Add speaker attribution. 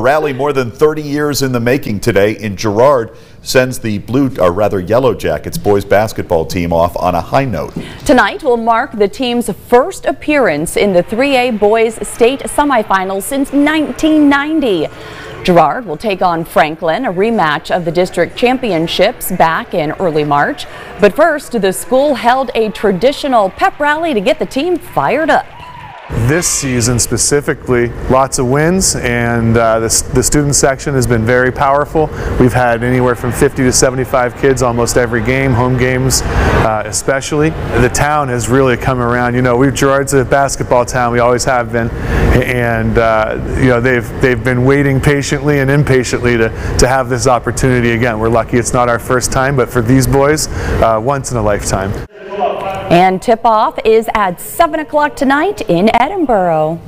Speaker 1: A rally more than 30 years in the making today in Girard sends the blue, or rather yellow jackets boys basketball team off on a high note.
Speaker 2: Tonight will mark the team's first appearance in the 3A boys state semifinals since 1990. Girard will take on Franklin, a rematch of the district championships back in early March. But first, the school held a traditional pep rally to get the team fired up.
Speaker 3: This season specifically, lots of wins, and uh, the, the, student section has been very powerful. We've had anywhere from 50 to 75 kids almost every game, home games uh, especially. The town has really come around. You know, we've Girard's a basketball town, we always have been, and uh, you know they've they've been waiting patiently and impatiently to to have this opportunity again. We're lucky it's not our first time, but for these boys, uh, once in a lifetime.
Speaker 2: And tip-off is at 7 o'clock tonight in Edinboro.